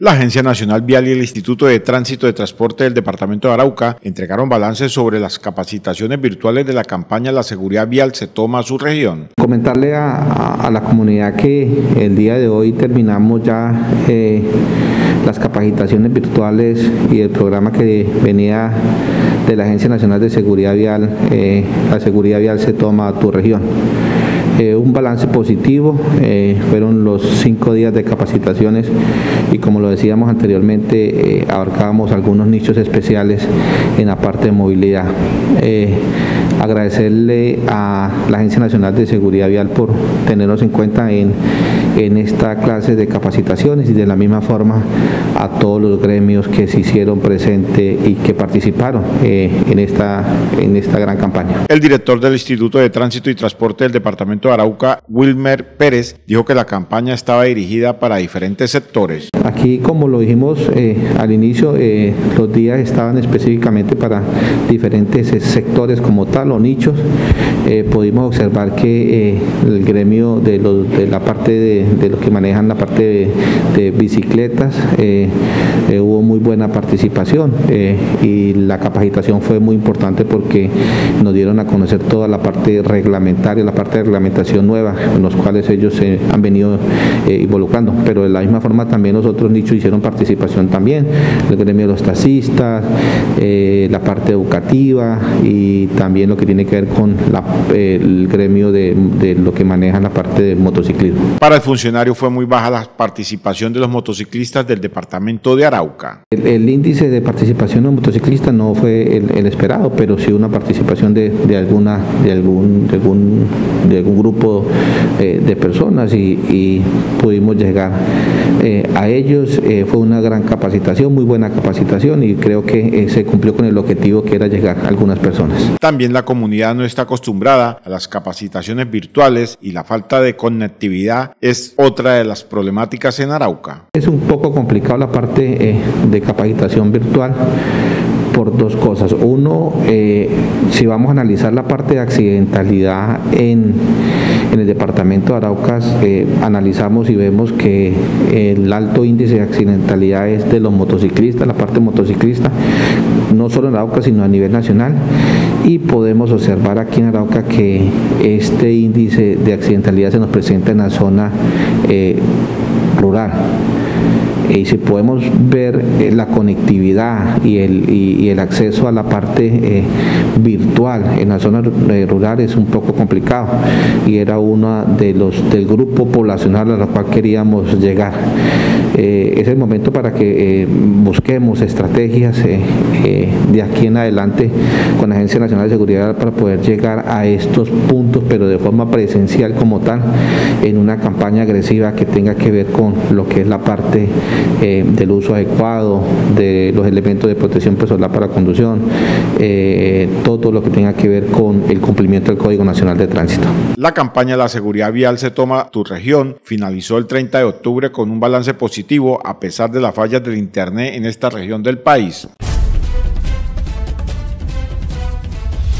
La Agencia Nacional Vial y el Instituto de Tránsito de Transporte del Departamento de Arauca entregaron balances sobre las capacitaciones virtuales de la campaña La Seguridad Vial se toma a su región. Comentarle a, la comunidad que el día de hoy terminamos ya eh, las capacitaciones virtuales y el programa que venía de la Agencia Nacional de Seguridad Vial, eh, La Seguridad Vial se toma a tu región. Eh, un balance positivo, eh, fueron los cinco días de capacitaciones y como lo decíamos anteriormente, eh, abarcábamos algunos nichos especiales en la parte de movilidad. agradecerle a la Agencia Nacional de Seguridad Vial por tenernos en cuenta en, en esta clase de capacitaciones y de la misma forma a todos los gremios que se hicieron presente y que participaron en, esta, en esta gran campaña. El director del Instituto de Tránsito y Transporte del Departamento Arauca, Wilmer Pérez, dijo que la campaña estaba dirigida para diferentes sectores. Aquí, como lo dijimos eh, al inicio, eh, los días estaban específicamente para diferentes eh, sectores como tal o nichos. pudimos observar que el gremio de, la parte de, los que manejan la parte de, bicicletas hubo muy buena participación y la capacitación fue muy importante porque nos dieron a conocer toda la parte reglamentaria, la parte reglamentaria nueva en los cuales ellos se han venido involucrando, pero de la misma forma también los nichos hicieron participación también, el gremio de los taxistas, eh, la parte educativa y también lo que tiene que ver con el gremio de, lo que maneja la parte de motociclismo. Para el funcionario fue muy baja la participación de los motociclistas del departamento de Arauca. El, índice de participación de los motociclistas no fue el, esperado, pero sí una participación de, alguna de algún de algún de algún grupo eh, de personas y, pudimos llegar eh, a ellos. Eh, fue una gran capacitación, muy buena capacitación y creo que se cumplió con el objetivo que era llegar a algunas personas. También la comunidad no está acostumbrada a las capacitaciones virtuales y la falta de conectividad es otra de las problemáticas en Arauca. Es un poco complicado la parte de capacitación virtual por dos cosas. Uno, eh, si vamos a analizar la parte de accidentalidad en, el departamento de Araucas, eh, analizamos y vemos que el alto índice de accidentalidad es de los motociclistas, la parte motociclista, no solo en Arauca, sino a nivel nacional. Y podemos observar aquí en Arauca que este índice de accidentalidad se nos presenta en la zona eh, rural y si podemos ver eh, la conectividad y el, y, el acceso a la parte eh, virtual en la zona eh, rural es un poco complicado y era uno de los del grupo poblacional a la cual queríamos llegar. es el momento para que busquemos estrategias de aquí en adelante con la Agencia Nacional de Seguridad para poder llegar a estos puntos, pero de forma presencial como tal, en una campaña agresiva que tenga que ver con lo que es la parte eh, del uso adecuado de los elementos de protección personal para conducción, eh, todo lo que tenga que ver con el cumplimiento del Código Nacional de Tránsito. La campaña La Seguridad Vial se toma tu región finalizó el 30 de octubre con un balance positivo a pesar de las fallas del Internet en esta región del país.